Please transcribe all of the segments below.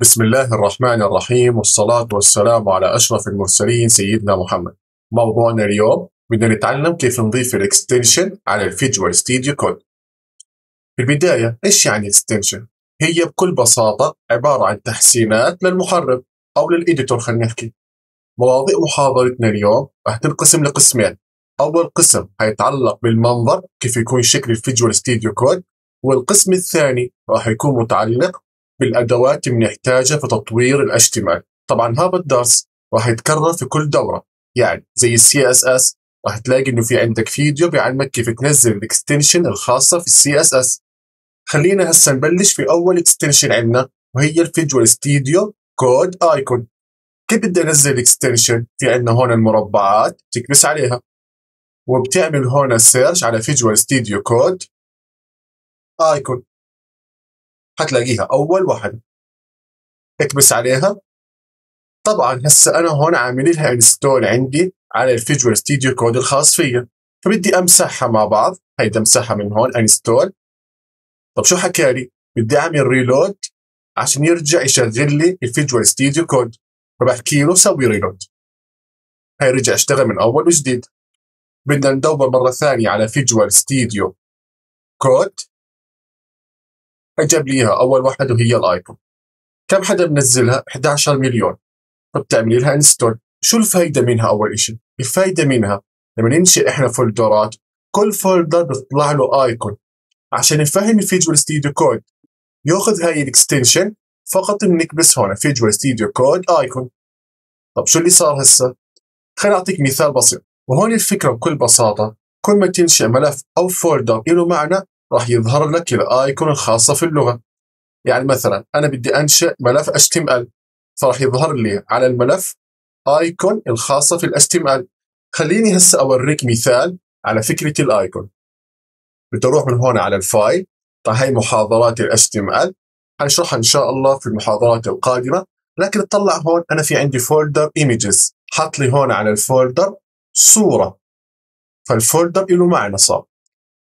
بسم الله الرحمن الرحيم والصلاة والسلام على أشرف المرسلين سيدنا محمد. موضوعنا اليوم بدنا نتعلم كيف نضيف ال extension على ال Visual Studio Code. في البداية إيش يعني extension؟ هي بكل بساطة عبارة عن تحسينات للمحرك أو لل editor خلينا نحكي. مواضيع محاضرتنا اليوم راح تنقسم لقسمين. أول قسم هيتعلق بالمنظر كيف يكون شكل ال Visual Studio Code والقسم الثاني راح يكون متعلق بالأدوات اللي بنحتاجها في تطوير ال HTML طبعا هذا الدرس راح يتكرر في كل دورة. يعني زي ال CSS راح تلاقي إنه في عندك فيديو بيعلمك كيف تنزل ال extension الخاصة في ال CSS. خلينا هسه نبلش في أول extension عندنا وهي ال Visual Studio Code icon. كيف بدي أنزل ال extension؟ في عندنا هون المربعات تكبس عليها. وبتعمل هون search على Visual Studio Code icon. حتلاقيها أول واحدة اكبس عليها. طبعا هسه أنا هون عامل لها install عندي على ال Visual Studio Code الخاص فيا. فبدي أمسحها مع بعض. هيدا امسحها من هون uninstall طب شو حكى لي بدي أعمل reload عشان يرجع يشغل لي ال Visual Studio Code. فبحكي له سوي reload هي رجع اشتغل من أول وجديد. بدنا ندور مرة ثانية على Visual Studio Code. جاب لي اياها أول واحدة وهي ال icon كم حدا منزلها؟ 11 مليون. فبتعملي لها install شو الفايدة منها أول شيء الفايدة منها لما ننشئ إحنا folder ات كل folder بيطلع له icon عشان نفهم ال Visual Studio Code. ياخذ هاي ال extension فقط بنكبس هون Visual Studio Code icon طب شو اللي صار هسه؟ خليني أعطيك مثال بسيط. وهون الفكرة بكل بساطة. كل ما تنشئ ملف أو folder له معنى راح يظهر لك ال icon الخاصة في اللغة. يعني مثلا أنا بدي انشئ ملف HTML فراح يظهر لي على الملف icon الخاصة في HTML خليني هسه أوريك مثال على فكرة ال icon بدي أروح من هون على ال file. طيب هاي محاضرات ال HTML حنشرحها إن شاء الله في المحاضرات القادمة. لكن اطلع هون أنا في عندي folder images حط لي هون على ال folder صورة. فال folder له معنى صار.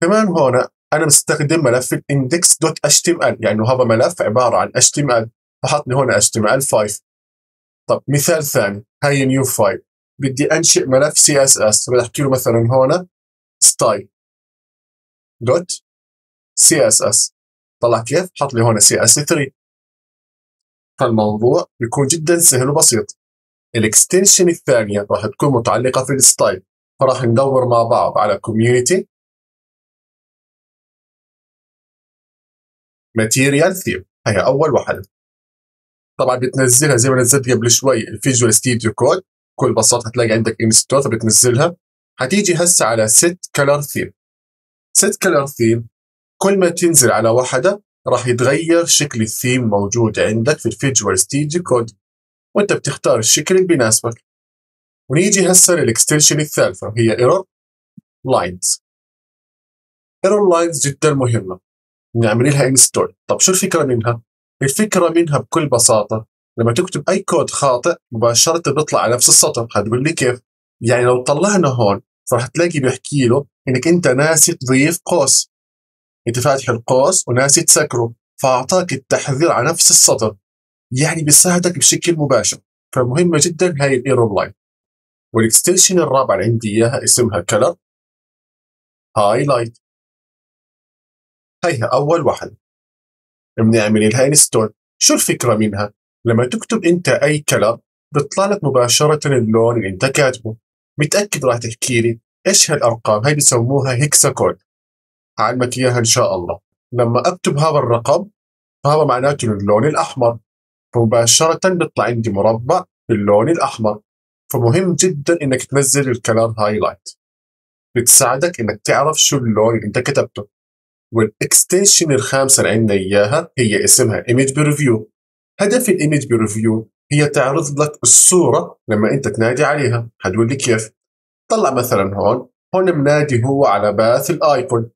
كمان هون أنا مستخدم ملف ال index dot HTML يعني هذا ملف عبارة عن HTML. فحط لي هون HTML 5 طب مثال ثاني هاي new file. بدي أنشئ ملف CSS. بدي أحكي له مثلا هون style dot CSS. طلع كيف؟ حط لي هون CSS 3 فالموضوع بيكون جدا سهل وبسيط. ال extension الثانية راح تكون متعلقة في ال style فراح ندور مع بعض على Community Material Theme هي أول واحدة طبعا بتنزلها زي ما نزلت قبل شوي ال Visual Studio Code. بكل بساطة هتلاقي عندك install فبتنزلها. حتيجي هسه على set color theme set color theme كل ما تنزل على واحدة راح يتغير شكل الثيم موجود عندك في ال Visual Studio Code. وأنت بتختار الشكل اللي بيناسبك. ونيجي هسه لل extension الثالثة هي error lines error lines جدا مهمة. نعمل لها install طب شو الفكرة منها؟ الفكرة منها بكل بساطة لما تكتب أي كود خاطئ مباشرة بيطلع على نفس السطر. هتقول لي كيف؟ يعني لو طلعنا هون راح تلاقي بيحكي له إنك أنت ناسي تضيف قوس. أنت فاتح القوس وناسي تسكره فأعطاك التحذير على نفس السطر. يعني بيساعدك بشكل مباشر. فمهمة جدا هاي ال error line وال extension الرابع اللي عندي إياها اسمها color highlight هيها أول واحدة بنعمل لها install شو الفكرة منها؟ لما تكتب أنت أي كلام بيطلع لك مباشرة اللون اللي أنت كاتبه. متأكد راح تحكي لي إيش هالأرقام؟ هاي بسموها hexa code أعلمك إياها إن شاء الله. لما أكتب هذا الرقم فهذا معناته اللون الأحمر. فمباشرة بيطلع عندي مربع باللون الأحمر. فمهم جدا إنك تنزل ال color highlight. بتساعدك إنك تعرف شو اللون اللي أنت كتبته. وال extension الخامسة اللي عندنا إياها هي اسمها image preview هدف ال image preview هي تعرض لك الصورة لما أنت تنادي عليها. حتقول لي كيف؟ طلع مثلا هون هون منادي هو على path ال icon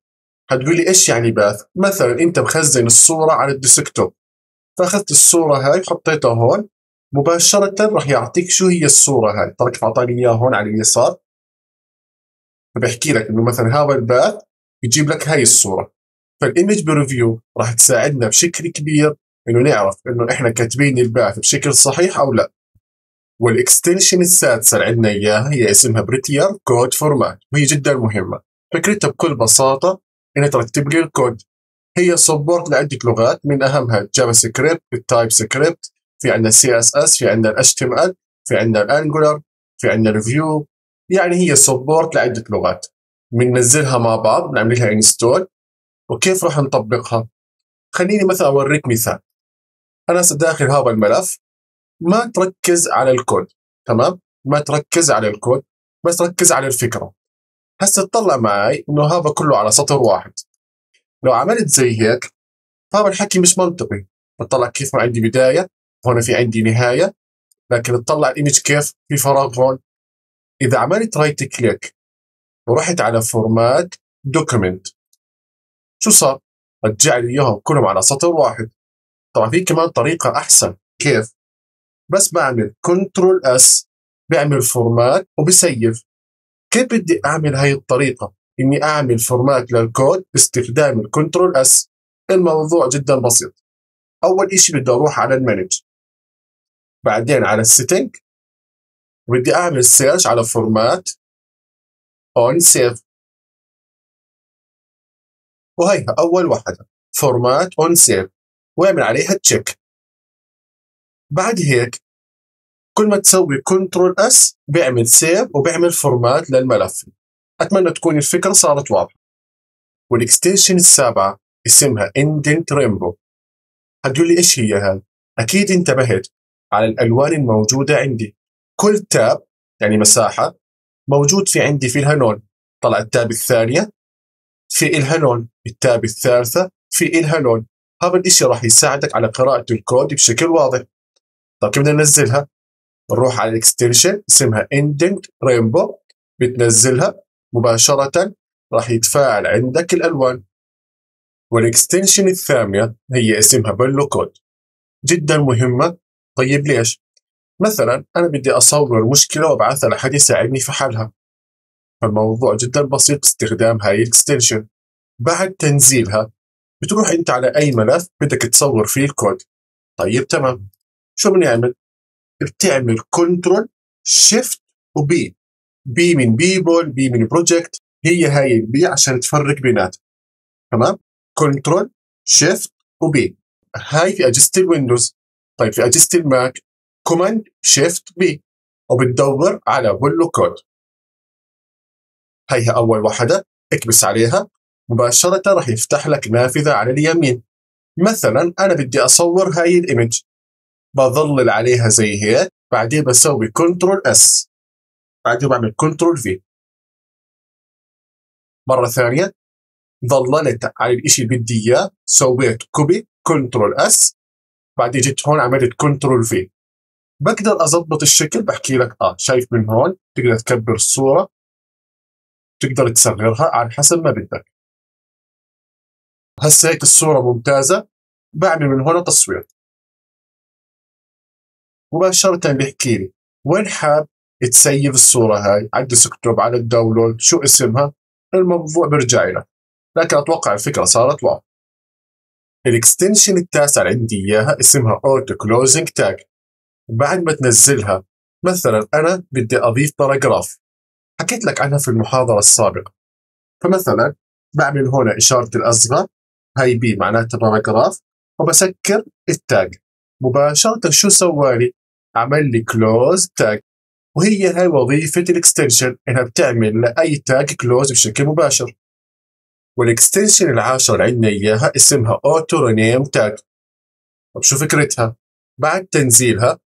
حتقول لي إيش يعني path؟ مثلا أنت مخزن الصورة على ال desktop. فأخذت الصورة هاي حطيتها هون. مباشرة راح يعطيك شو هي الصورة هاي. ترك أعطاني إياها هون على اليسار؟ فبحكي لك إنه مثلا هذا ال path يجيب لك هاي الصورة. فال image preview راح تساعدنا بشكل كبير إنه نعرف إنه إحنا كاتبين ال path بشكل صحيح أو لا. وال extension السادسه اللي عندنا إياها هي اسمها Prettier code format وهي جدا مهمة. فكرتها بكل بساطة انها ترتب لي الكود. هي support لعدة لغات من أهمها ال JavaScript ال TypeScript في عندنا ال CSS في عندنا ال HTML في عندنا ال Angular في عندنا ال Vue يعني هي support لعدة لغات. بننزلها مع بعض بنعمل لها install وكيف راح نطبقها؟ خليني مثلا أوريك مثال. أنا داخل هذا الملف. ما تركز على الكود تمام؟ ما تركز على الكود بس ركز على الفكرة. هسه تطلع معي إنه هذا كله على سطر واحد. لو عملت زي هيك فهذا الحكي مش منطقي. بطلع كيف ما عندي بداية هون في عندي نهاية لكن تطلع ال image كيف؟ في فراغ هون. إذا عملت right click ورحت على format document شو صار؟ رجع لي إياهم كلهم على سطر واحد. طبعا في كمان طريقة أحسن كيف؟ بس بعمل control S بيعمل format وب save. كيف بدي أعمل هاي الطريقة؟ إني أعمل format لل code باستخدام ال control S. الموضوع جدا بسيط. أول إشي بدي أروح على ال manage. بعدين على ال setting. وبدي أعمل search على format on save وهيها أول واحدة. format on save واعمل عليها check بعد هيك كل ما تسوي control S بيعمل save وبيعمل format للملف أتمنى تكون الفكرة صارت واضحة. وال extension السابعة اسمها indent rainbow هتقول لي إيش هي هاي؟ أكيد انتبهت على الألوان الموجودة عندي. كل tab يعني مساحة موجود في عندي في إلها لون طلع ال tab الثانية في إلها لون ال tab الثالثة في إلها لون هذا الإشي راح يساعدك على قراءة الكود بشكل واضح. طيب كيف بدنا ننزلها؟ بنروح على ال extension اسمها indent rainbow بتنزلها مباشرة راح يتفاعل عندك الألوان. وال extension الثانية هي اسمها Polacode جدا مهمة. طيب ليش؟ مثلا أنا بدي أصور مشكلة وأبعثها لحد يساعدني في حلها. فالموضوع جدا بسيط باستخدام هاي ال extension بعد تنزيلها بتروح أنت على أي ملف بدك تصور فيه الكود. طيب تمام. شو بنعمل؟ بتعمل control shift و P P من people P من project هي هاي ال P عشان تفرق بيناتهم تمام؟ control shift و P هاي في اجهزه ال Windows طيب في اجهزه الماك كوماند شيفت بي وبتدور على Polacode هيها أول واحدة اكبس عليها. مباشرة راح يفتح لك نافذة على اليمين. مثلا أنا بدي أصور هاي ال image. بظلل عليها زي هيك بعدين بسوي control C. بعدين بعمل control V. مرة ثانية ظللت على الإشي اللي بدي إياه سويت copy control C. بعدين جيت هون عملت control V. بقدر أضبط الشكل بحكي لك آه شايف من هون تقدر تكبر الصورة. تقدر تصغرها على حسب ما بدك. هسه هيك الصورة ممتازة. بعمل من هنا تصوير. مباشرة بيحكي لي وين حاب ت save الصورة هاي؟ على ال desktop على ال download شو اسمها؟ الموضوع برجع لك لكن أتوقع الفكرة صارت واضحة. ال extension التاسع اللي عندي إياها اسمها auto closing tag. بعد ما تنزلها مثلا أنا بدي أضيف paragraph. حكيت لك عنها في المحاضرة السابقة. فمثلا بعمل هنا إشارة الأصغر هاي P معناتها paragraph وبسكر ال tag. مباشرة شو سوالي عمل لي close tag وهي هاي وظيفة ال extension إنها بتعمل لأي tag close بشكل مباشر. وال extension العاشر اللي عندنا إياها اسمها اوتو رينيم تاج طب شو فكرتها؟ بعد تنزيلها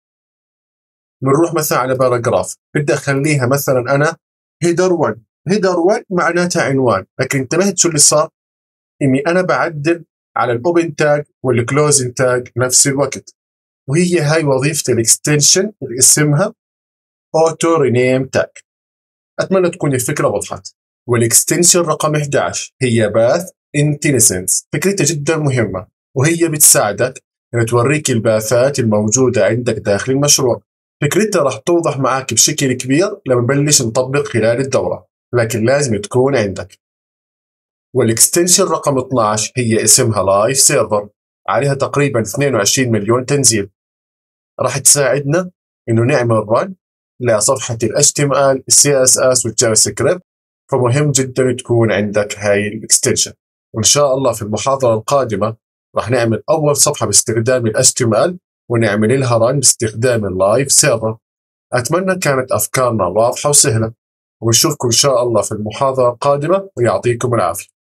بنروح مثلا على paragraph بدي أخليها مثلا أنا header 1 header 1 معناتها عنوان. لكن انتبهت شو اللي صار؟ اني أنا بعدل على ال open tag وال closing tag نفس الوقت. وهي هاي وظيفة ال extension اللي اسمها auto rename tag أتمنى تكون الفكرة وضحت. وال extension رقم 11 هي path IntelliSense فكرتها جدا مهمة. وهي بتساعدك انها توريك ال path ات الموجودة عندك داخل المشروع. فكرتها راح توضح معك بشكل كبير لما نبلش نطبق خلال الدورة لكن لازم تكون عندك. وال extension رقم 12 هي اسمها live server عليها تقريبا 22 مليون تنزيل. راح تساعدنا إنه نعمل run لصفحة ال HTML ال CSS وال JavaScript فمهم جدا تكون عندك هاي ال extension وإن شاء الله في المحاضرة القادمة راح نعمل أول صفحة باستخدام ال HTML ونعمل لها run باستخدام ال live server. أتمنى كانت أفكارنا واضحة وسهلة. ونشوفكم إن شاء الله في المحاضرة القادمة ويعطيكم العافية.